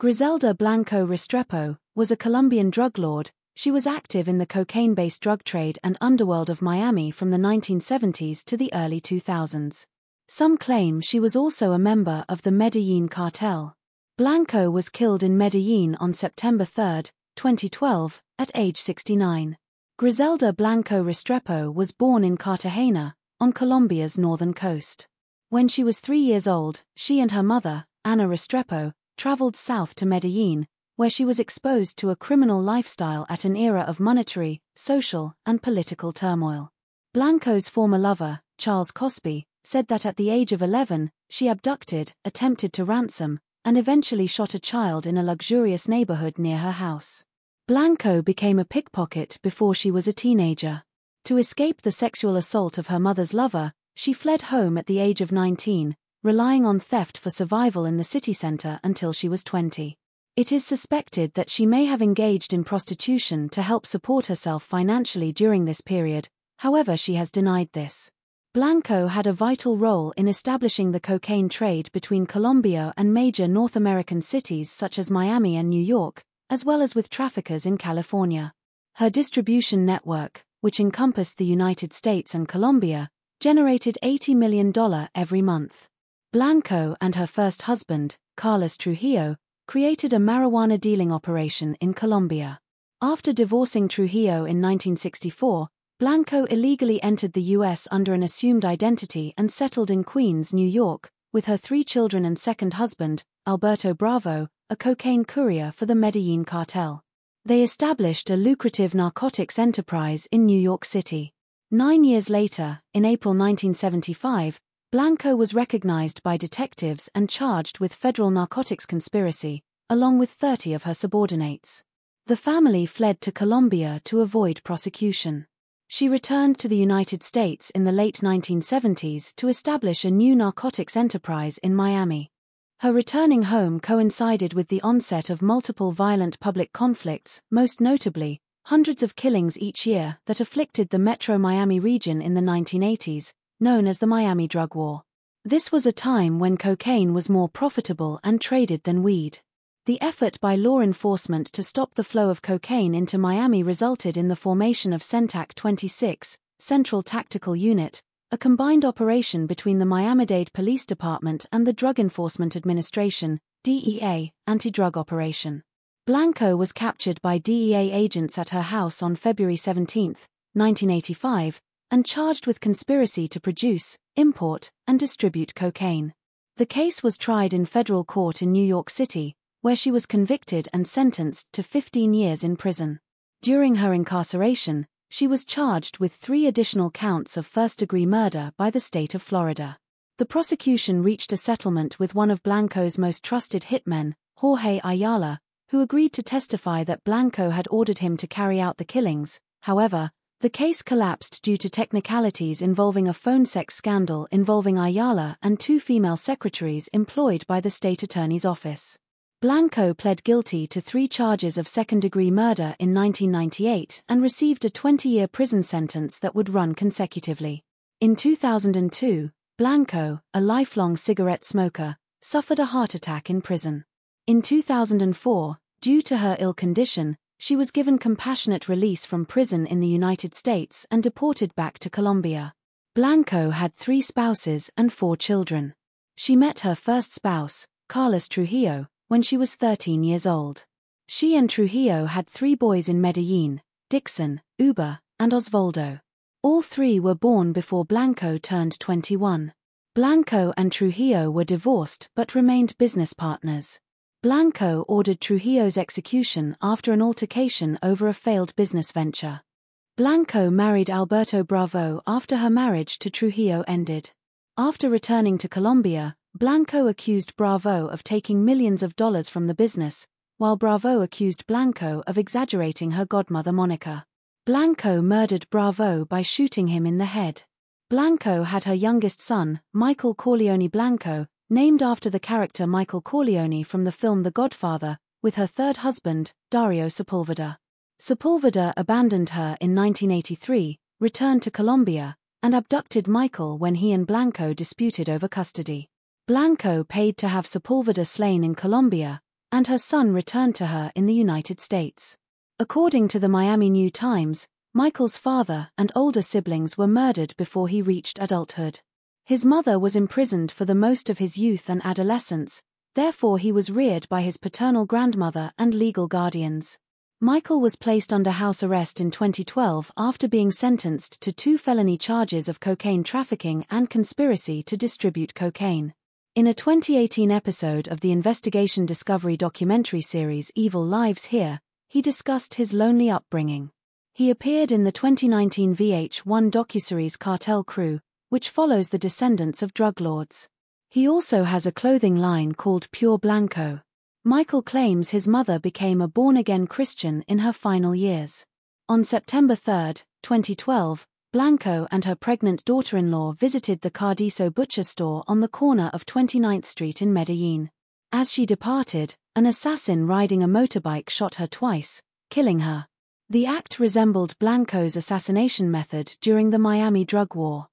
Griselda Blanco Restrepo was a Colombian drug lord. She was active in the cocaine based drug trade and underworld of Miami from the 1970s to the early 2000s. Some claim she was also a member of the Medellin cartel. Blanco was killed in Medellin on September 3, 2012, at age 69. Griselda Blanco Restrepo was born in Cartagena, on Colombia's northern coast. When she was three years old, she and her mother, Ana Restrepo, traveled south to Medellin, where she was exposed to a criminal lifestyle at an era of monetary, social, and political turmoil. Blanco's former lover, Charles Cosby, said that at the age of 11, she abducted, attempted to ransom, and eventually shot a child in a luxurious neighborhood near her house. Blanco became a pickpocket before she was a teenager. To escape the sexual assault of her mother's lover, she fled home at the age of 19, relying on theft for survival in the city center until she was 20. It is suspected that she may have engaged in prostitution to help support herself financially during this period, however, she has denied this. Blanco had a vital role in establishing the cocaine trade between Colombia and major North American cities such as Miami and New York, as well as with traffickers in California. Her distribution network, which encompassed the United States and Colombia, generated $80 million every month. Blanco and her first husband, Carlos Trujillo, created a marijuana dealing operation in Colombia. After divorcing Trujillo in 1964, Blanco illegally entered the U.S. under an assumed identity and settled in Queens, New York, with her three children and second husband, Alberto Bravo, a cocaine courier for the Medellin cartel. They established a lucrative narcotics enterprise in New York City. Nine years later, in April 1975, Blanco was recognized by detectives and charged with federal narcotics conspiracy, along with 30 of her subordinates. The family fled to Colombia to avoid prosecution. She returned to the United States in the late 1970s to establish a new narcotics enterprise in Miami. Her returning home coincided with the onset of multiple violent public conflicts, most notably, hundreds of killings each year that afflicted the metro Miami region in the 1980s, known as the Miami Drug War. This was a time when cocaine was more profitable and traded than weed. The effort by law enforcement to stop the flow of cocaine into Miami resulted in the formation of CENTAC 26, Central Tactical Unit, a combined operation between the Miami-Dade Police Department and the Drug Enforcement Administration, DEA, anti-drug operation. Blanco was captured by DEA agents at her house on February 17, 1985, and charged with conspiracy to produce, import, and distribute cocaine. The case was tried in federal court in New York City, where she was convicted and sentenced to 15 years in prison. During her incarceration, she was charged with three additional counts of first degree murder by the state of Florida. The prosecution reached a settlement with one of Blanco's most trusted hitmen, Jorge Ayala, who agreed to testify that Blanco had ordered him to carry out the killings. However, the case collapsed due to technicalities involving a phone sex scandal involving Ayala and two female secretaries employed by the state attorney's office. Blanco pled guilty to three charges of second degree murder in 1998 and received a 20 year prison sentence that would run consecutively. In 2002, Blanco, a lifelong cigarette smoker, suffered a heart attack in prison. In 2004, due to her ill condition, she was given compassionate release from prison in the United States and deported back to Colombia. Blanco had three spouses and four children. She met her first spouse, Carlos Trujillo, when she was 13 years old. She and Trujillo had three boys in Medellin, Dixon, Uber, and Osvaldo. All three were born before Blanco turned 21. Blanco and Trujillo were divorced but remained business partners. Blanco ordered Trujillo's execution after an altercation over a failed business venture. Blanco married Alberto Bravo after her marriage to Trujillo ended. After returning to Colombia, Blanco accused Bravo of taking millions of dollars from the business, while Bravo accused Blanco of exaggerating her godmother Monica. Blanco murdered Bravo by shooting him in the head. Blanco had her youngest son, Michael Corleone Blanco, named after the character Michael Corleone from the film The Godfather, with her third husband, Dario Sepulveda. Sepulveda abandoned her in 1983, returned to Colombia, and abducted Michael when he and Blanco disputed over custody. Blanco paid to have Sepulveda slain in Colombia, and her son returned to her in the United States. According to the Miami New Times, Michael's father and older siblings were murdered before he reached adulthood. His mother was imprisoned for the most of his youth and adolescence, therefore he was reared by his paternal grandmother and legal guardians. Michael was placed under house arrest in 2012 after being sentenced to two felony charges of cocaine trafficking and conspiracy to distribute cocaine. In a 2018 episode of the Investigation Discovery documentary series Evil Lives Here, he discussed his lonely upbringing. He appeared in the 2019 VH1 docuseries Cartel Crew, which follows the descendants of drug lords. He also has a clothing line called Pure Blanco. Michael claims his mother became a born again Christian in her final years. On September 3, 2012, Blanco and her pregnant daughter in law visited the Cardiso butcher store on the corner of 29th Street in Medellin. As she departed, an assassin riding a motorbike shot her twice, killing her. The act resembled Blanco's assassination method during the Miami drug war.